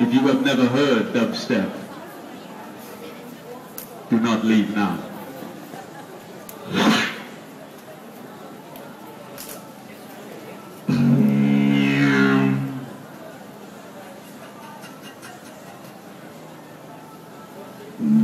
If you have never heard dubstep, do not leave now. Mm-hmm.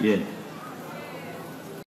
Yeah.